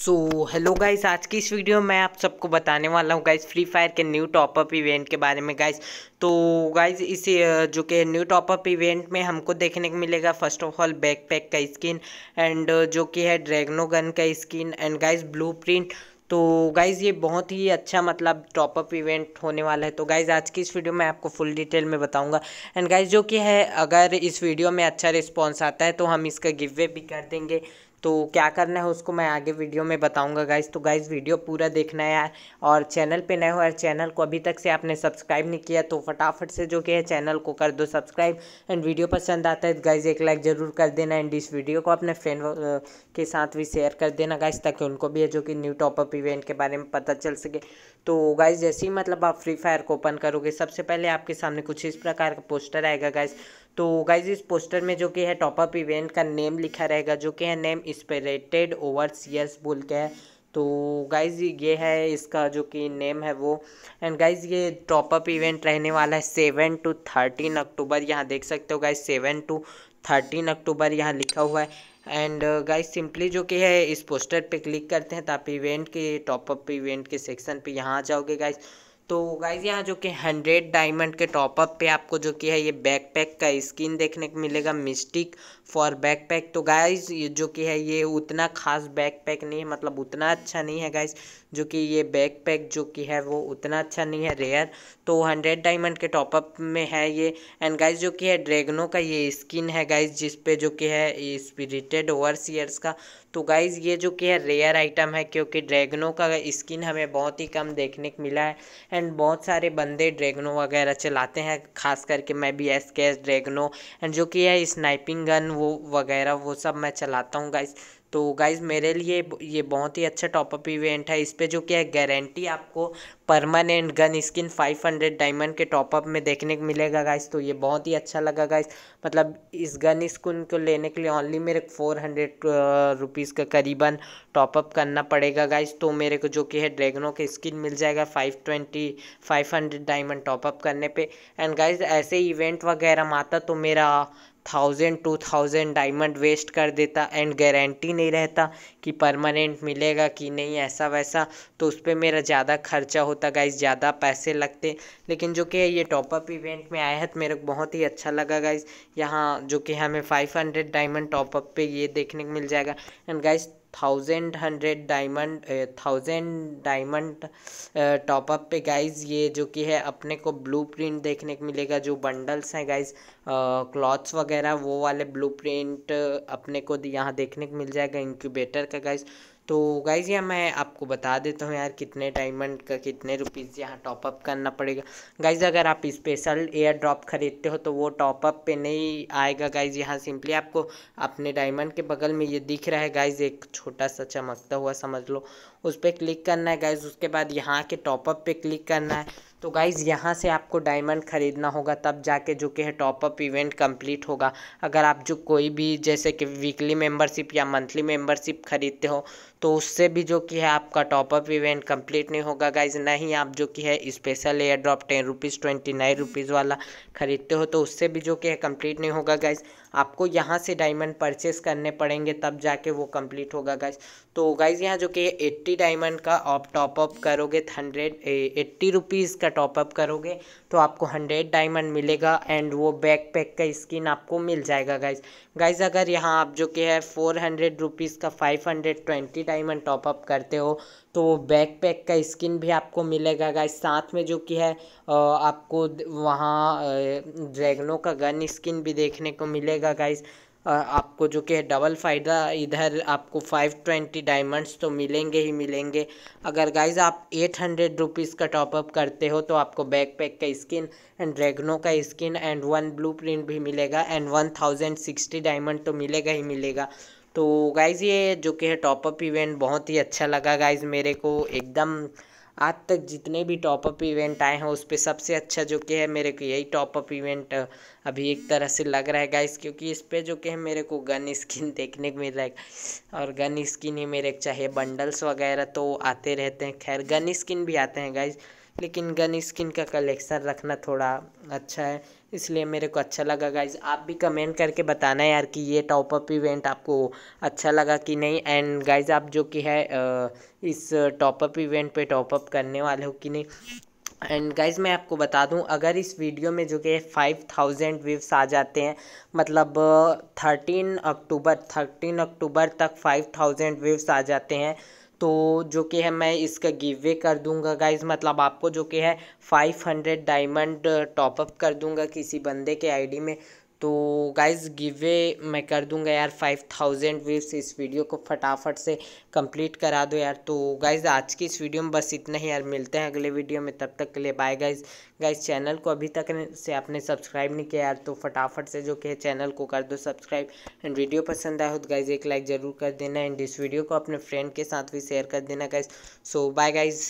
So hello guys आज की इस वीडियो में मैं आप सबको बताने वाला हूँ गाइस फ्री फायर के न्यू टॉपअप इवेंट के बारे में गाइस तो गाइस इस जो कि न्यू टॉपअप इवेंट में हमको देखने को मिलेगा first of all back pack का स्किन एंड जो कि है ड्रैगनो गन का skin and guys blueprint तो गाइज़ ये बहुत ही अच्छा मतलब टॉपअप इवेंट होने वाला है। तो गाइज़ आज की इस वीडियो में आपको फुल डिटेल में बताऊँगा। एंड गाइज़ जो कि है, अगर इस वीडियो में अच्छा रिस्पॉन्स आता है तो हम इसका गिव वे भी कर देंगे। तो क्या करना है उसको मैं आगे वीडियो में बताऊँगा गाइज़ तो गाइज़ वीडियो पूरा देखना है यार. और चैनल पे नए हो यार चैनल को अभी तक से आपने सब्सक्राइब नहीं किया तो फटाफट से जो कि है चैनल को कर दो सब्सक्राइब एंड वीडियो पसंद आता है गाइज़ एक लाइक ज़रूर कर देना. एंड इस वीडियो को अपने फ्रेंड के साथ भी शेयर कर देना गाइज़ ताकि उनको भी है जो कि न्यू टॉपअप इवेंट के बारे में पता चल सके. तो गाइज़ जैसे ही मतलब आप फ्री फायर को ओपन करोगे, सबसे पहले आपके सामने कुछ इस प्रकार का पोस्टर आएगा गाइज़ तो गाइज़ इस पोस्टर में जो कि है टॉपअप इवेंट का नेम लिखा रहेगा, जो कि है नेम इंस्पिरेटेड ओवर सीएस बोल के है। तो गाइज़ ये है इसका जो कि नेम है वो। एंड गाइज़ ये टॉपअप इवेंट रहने वाला है सेवन टू थर्टीन अक्टूबर। यहाँ देख सकते हो guys seven to thirteen October यहाँ लिखा हुआ है। एंड गाइज़ सिंपली जो कि है, इस पोस्टर पे क्लिक करते हैं तो आप इवेंट के टॉपअप इवेंट के सेक्शन पे यहाँ आ जाओगे गाइज़ तो गाइज़ यहाँ जो कि हंड्रेड डायमंड के टॉपअप पे आपको जो कि है ये बैकपैक का स्किन देखने को मिलेगा मिस्टिक फॉर बैकपैक तो गाइज़ ये जो कि है, ये उतना खास बैकपैक नहीं है मतलब उतना अच्छा नहीं है गाइज़ जो कि ये बैकपैक जो कि है, वो उतना अच्छा नहीं है रेयर तो हंड्रेड डायमंड के टॉपअप में है ये. एंड गाइज़ जो कि है ड्रैगनों का ये स्किन है गाइज़ जिस पे जो कि है स्पिरिटेड ओवरसियर्स का. तो गाइज़ ये जो कि है रेयर आइटम है, क्योंकि ड्रैगनों का स्किन हमें बहुत ही कम देखने को मिला है. एंड बहुत सारे बंदे ड्रैगनों वगैरह चलाते हैं, खास करके मैं भी एस के एस ड्रैगनो एंड जो कि है स्नाइपिंग गन वो वगैरह, वो सब मैं चलाता हूँ गाइज़ तो गाइज़ मेरे लिए ये बहुत ही अच्छा टॉपअप इवेंट है। इस पर जो क्या है गारंटी आपको परमानेंट गन स्किन 500 डायमंड के टॉपअप में देखने को मिलेगा गाइस तो ये बहुत ही अच्छा लगा गाइस मतलब इस गन स्किन को लेने के लिए ओनली मेरे को फोर हंड्रेड रुपीज़ का करीबन टॉपअप करना पड़ेगा गाइस तो मेरे को जो कि है ड्रैगनों के स्किन मिल जाएगा five twenty five hundred diamond top up करने पे. एंड गाइज़ ऐसे इवेंट वगैरह आता तो मेरा thousand two thousand diamond waste कर देता एंड गारंटी नहीं रहता कि परमानेंट मिलेगा कि नहीं, ऐसा वैसा। तो उस पर मेरा ज़्यादा खर्चा होता गाइज़ ज़्यादा पैसे लगते। लेकिन जो कि ये टॉपअप इवेंट में आया है तो मेरे को बहुत ही अच्छा लगा गाइज़ यहाँ जो कि हमें फाइव हंड्रेड डायमंड टॉपअप पर ये देखने को मिल जाएगा। And guys thousand hundred diamond thousand diamond top up पे गाइज़ ये जो कि है, अपने को ब्लू प्रिंट देखने को मिलेगा, जो बंडल्स हैं गाइज़ क्लॉथ्स वगैरह, वो वाले ब्लू प्रिंट अपने को यहाँ देखने को मिल जाएगा इंक्यूबेटर का गाइज़ तो गाइज़ यहाँ मैं आपको बता देता हूँ यार कितने डायमंड का, कितने रुपीज़ यहाँ टॉपअप करना पड़ेगा। गाइज़ अगर आप स्पेशल एयर ड्रॉप खरीदते हो तो वो टॉपअप पे नहीं आएगा। गाइज़ यहाँ सिंपली आपको अपने डायमंड के बगल में ये दिख रहा है। गाइज़ एक छोटा सा चमकता हुआ समझ लो। उस पर क्लिक करना है। गाइज़ उसके बाद यहाँ के टॉपअप पर क्लिक करना है। तो गाइज़ यहाँ से आपको डायमंड ख़रीदना होगा, तब जाके जो कि है टॉपअप इवेंट कंप्लीट होगा। अगर आप जो कोई भी, जैसे कि वीकली मेंबरशिप या मंथली मेंबरशिप खरीदते हो तो उससे भी जो कि है आपका टॉपअप इवेंट कंप्लीट नहीं होगा। गाइज़ नहीं आप जो कि है special air drop ten rupees twenty nine rupees वाला खरीदते हो तो उससे भी जो कि है कंप्लीट नहीं होगा गाइज़ आपको यहाँ से डायमंड परचेस करने पड़ेंगे, तब जाके वो कंप्लीट होगा गाइज़ तो गाइज़ यहाँ जो कि एट्टी डायमंड का आप टॉपअप करोगे हंड्रेड एट्टी रुपीज़ का टॉपअप करोगे तो आपको हंड्रेड डायमंड मिलेगा एंड वो बैक पैक का स्किन आपको मिल जाएगा गाइज़ गाइज़ अगर यहाँ आप जो कि है फोर हंड्रेड रुपीज़ का five hundred twenty diamond top up करते हो तो वो बैक पैक का स्किन भी आपको मिलेगा गाइज़ साथ में जो कि है आपको वहाँ ड्रैगनों का गन स्किन भी देखने को मिलेगा. गाइज़ आपको जो कि डबल फ़ायदा इधर, आपको फाइव ट्वेंटी डायमंड्स तो मिलेंगे ही मिलेंगे। अगर गाइज़ आप एट हंड्रेड रुपीज़ का टॉपअप करते हो तो आपको बैक पैक का स्किन एंड ड्रैगनो का skin and one blue print भी मिलेगा and one thousand sixty diamond तो मिलेगा ही मिलेगा। तो गाइज़ ये जो कि है टॉपअप इवेंट बहुत ही अच्छा लगा गाइज़ मेरे को एकदम आज तक जितने भी टॉपअप इवेंट आए हैं, उस पर सबसे अच्छा जो कि है, मेरे को यही टॉपअप इवेंट अभी एक तरह से लग रहा है गाइस क्योंकि इस पर जो कि है, मेरे को गन स्किन देखने को मिल रहा है। और गन स्किन ही मेरे, चाहे बंडल्स वगैरह तो आते रहते हैं। खैर गन स्किन भी आते हैं गाइस लेकिन गन स्किन का कलेक्शन रखना थोड़ा अच्छा है, इसलिए मेरे को अच्छा लगा गाइज़ आप भी कमेंट करके बताना यार कि ये टॉप अप इवेंट आपको अच्छा लगा कि नहीं। एंड गाइज़ आप जो कि है इस टॉप अप इवेंट पे टॉप अप करने वाले हो कि नहीं। एंड गाइज़ मैं आपको बता दूँ, अगर इस वीडियो में जो कि फाइव थाउज़ेंड व्यूज़ आ जाते हैं मतलब थर्टीन अक्टूबर थर्टीन अक्टूबर तक फाइव थाउज़ेंड व्यूज़ आ जाते हैं तो जो कि है, मैं इसका गिव वे कर दूँगा गाइज़ मतलब आपको जो कि है फाइव हंड्रेड डायमंड टॉपअप कर दूँगा किसी बंदे के आईडी में। तो गाइज़ गिवे मैं कर दूँगा यार फाइव थाउज़ेंड व्यूज़ इस वीडियो को फटाफट से कंप्लीट करा दो यार। तो गाइज़ आज की इस वीडियो में बस इतना ही यार। मिलते हैं अगले वीडियो में। तब तक के लिए बाय गाइज़ गाइज़ चैनल को अभी तक से आपने सब्सक्राइब नहीं किया यार तो फटाफट से जो कि चैनल को कर दो सब्सक्राइब एंड वीडियो पसंद आया हो तो गाइज़ एक लाइक ज़रूर कर देना। एंड इस वीडियो को अपने फ्रेंड के साथ भी शेयर कर देना गाइज़ सो बाय गाइज़